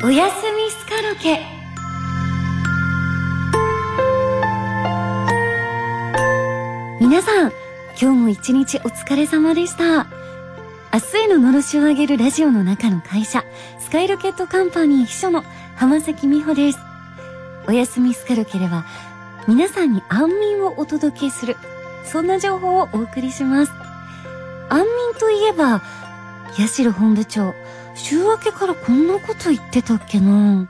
おやすみスカロケ。皆さん今日も一日お疲れ様でした。明日へののろしを上げるラジオの中の会社スカイロケットカンパニー秘書の浜崎美穂です。おやすみスカロケでは皆さんに安眠をお届けするそんな情報をお送りします。安眠といえば八代本部長週明けからこんなこと言ってたっけな。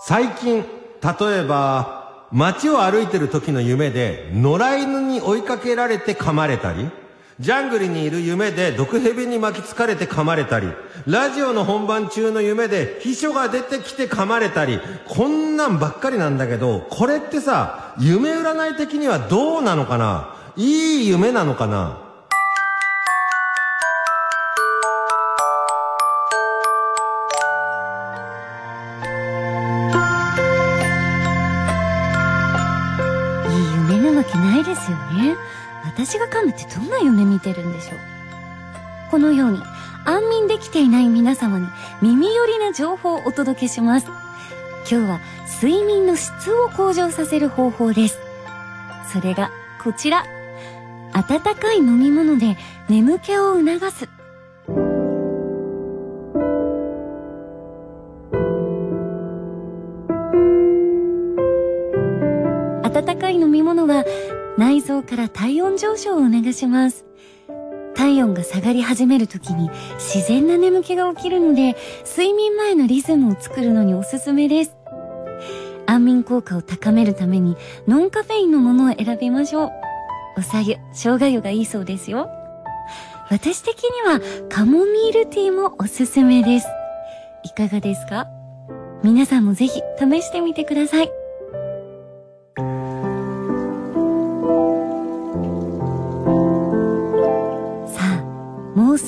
最近、例えば、街を歩いてる時の夢で、野良犬に追いかけられて噛まれたり、ジャングルにいる夢で毒蛇に巻きつかれて噛まれたり、ラジオの本番中の夢で秘書が出てきて噛まれたり、こんなんばっかりなんだけど、これってさ、夢占い的にはどうなのかな？いい夢なのかな？ですよね。私が噛むってどんな夢見てるんでしょう。このように安眠できていない皆様に耳寄りな情報をお届けします。今日は睡眠の質を向上させる方法です。それがこちら。温かい飲み物で眠気を促す。温かい飲み物は内臓から体温上昇を促します。体温が下がり始める時に自然な眠気が起きるので、睡眠前のリズムを作るのにおすすめです。安眠効果を高めるためにノンカフェインのものを選びましょう。おさゆ、生姜湯がいいそうですよ。私的にはカモミールティーもおすすめです。いかがですか？皆さんもぜひ試してみてください。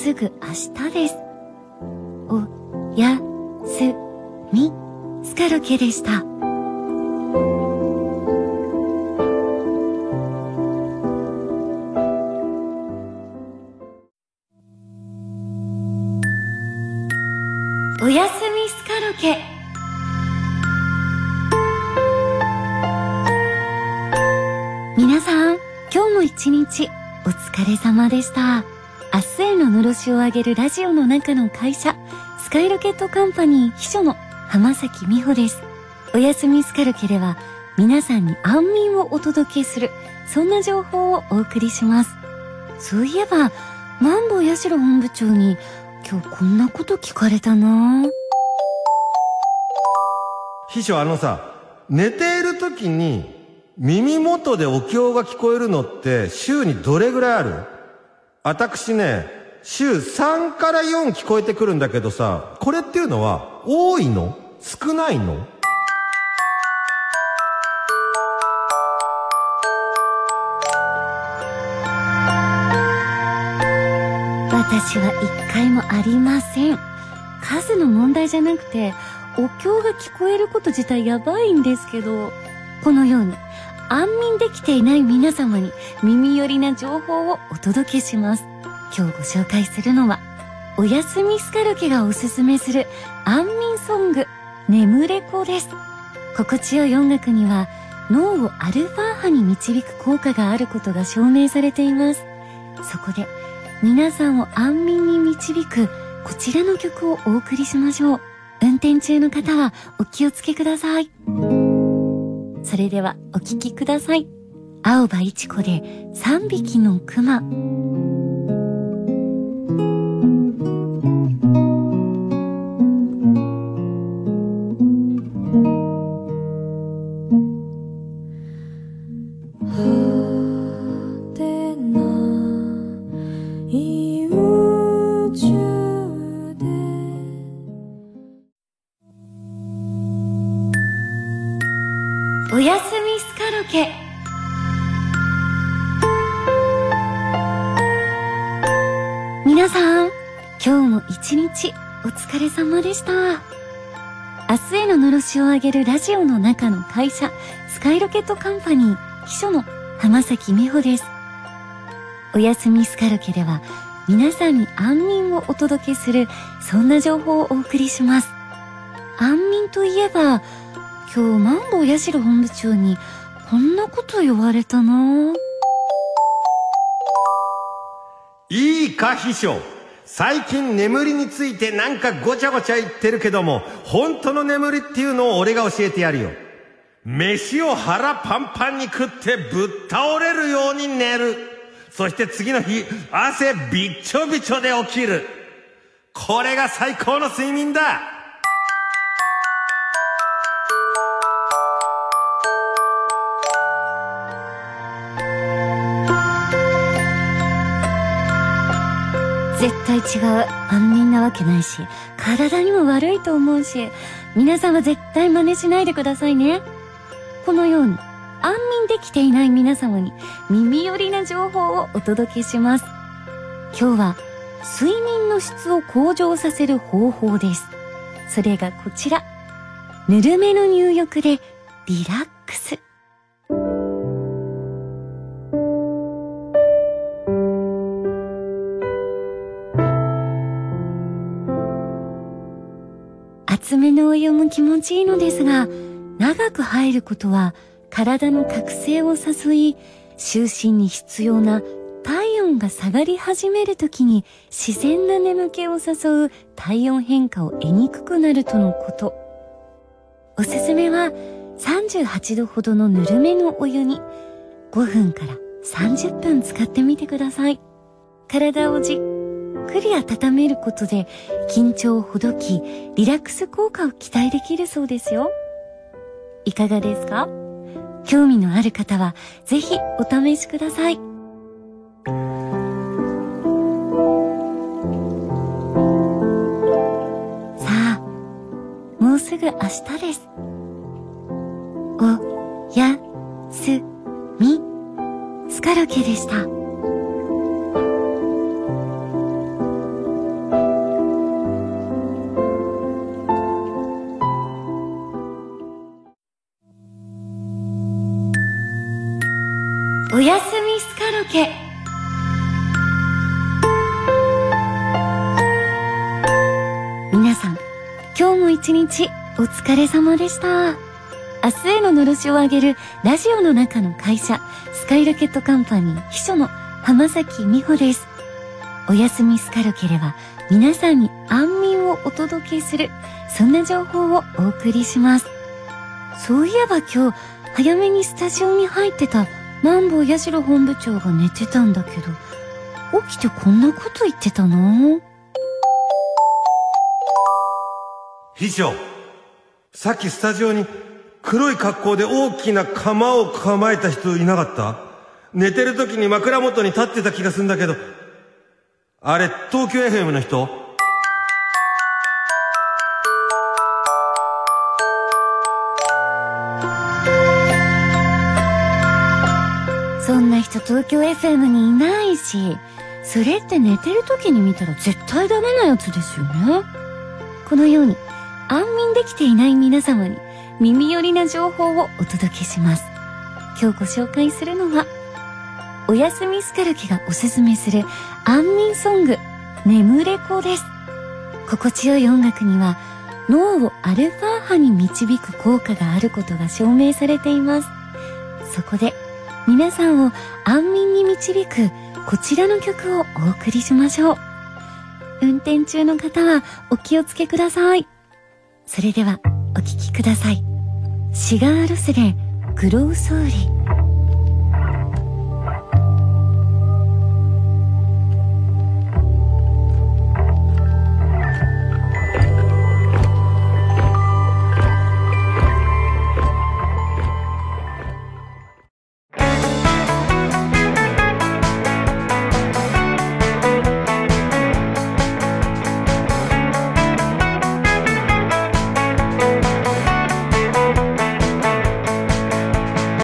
すぐ明日です。お、や、す、み、スカロケでした。おやすみスカロケ。皆さん、今日も一日お疲れ様でした。明日へののろしを上げるラジオの中の会社、スカイロケットカンパニー秘書の浜崎美穂です。おやすみスカルケでは皆さんに安眠をお届けする、そんな情報をお送りします。そういえば、マンボウ八代本部長に今日こんなこと聞かれたな秘書あのさ、寝ている時に耳元でお経が聞こえるのって週にどれぐらいある？私ね、週3から4聞こえてくるんだけどさ、これっていうのは多いの？少ないの？私は一回もありません。数の問題じゃなくて、お経が聞こえること自体やばいんですけど、このように安眠できていない皆様に耳寄りな情報をお届けします。今日ご紹介するのは、おやすみスカルケがおすすめする安眠ソング、眠れこです。心地よい音楽には脳をアルファ波に導く効果があることが証明されています。そこで、皆さんを安眠に導くこちらの曲をお送りしましょう。運転中の方はお気をつけください。それではお聴きください。青葉一子で3匹の熊。お疲れ様でした。明日へののろしを上げるラジオの中の会社、スカイロケットカンパニー秘書の浜崎美穂です。おやすみスカルケでは皆さんに安眠をお届けする、そんな情報をお送りします。安眠といえば、今日マンボウヤシロ本部長にこんなこと言われたないいか秘書最近眠りについてなんかごちゃごちゃ言ってるけども、本当の眠りっていうのを俺が教えてやるよ。飯を腹パンパンに食ってぶっ倒れるように寝る。そして次の日、汗びっちょびちょで起きる。これが最高の睡眠だ絶対違う安眠なわけないし、体にも悪いと思うし、皆さんは絶対真似しないでくださいね。このように、安眠できていない皆様に耳寄りな情報をお届けします。今日は、睡眠の質を向上させる方法です。それがこちら。ぬるめの入浴でリラックス。湯も気持ちいいのですが、長く入ることは体の覚醒を誘い、就寝に必要な体温が下がり始める時に自然な眠気を誘う体温変化を得にくくなるとのこと。おすすめは38度ほどのぬるめのお湯に5分から30分使ってみてください。体をじっくり温めることで緊張をほどき、リラックス効果を期待できるそうですよ。いかがですか？興味のある方はぜひお試しください。さあ、もうすぐ明日です。お、や、す、み、スカルケでした。スカロケ。皆さん、今日も一日お疲れ様でした。明日へののろしを上げるラジオの中の会社、スカイラケットカンパニー秘書の浜崎美穂です。おやすみスカロケでは皆さんに安眠をお届けする、そんな情報をお送りします。そういえば今日、早めにスタジオに入ってたマンボウヤシロ本部長が寝てたんだけど、起きてこんなこと言ってたの？秘書さっきスタジオに黒い格好で大きな釜を構えた人いなかった？寝てる時に枕元に立ってた気がするんだけど。あれ、東京 FM の人？人東京 FM にいないし、それって寝てる時に見たら絶対ダメなやつですよね。このように安眠できていない皆様に耳寄りな情報をお届けします。今日ご紹介するのは、おやすみスカルキがおすすめする安眠ソング、眠れこです。心地よい音楽には脳をアルファ波に導く効果があることが証明されています。そこで皆さんを安眠に導くこちらの曲をお送りしましょう。運転中の方はお気をつけください。それではお聴きください。シガールスでグロウソーリー。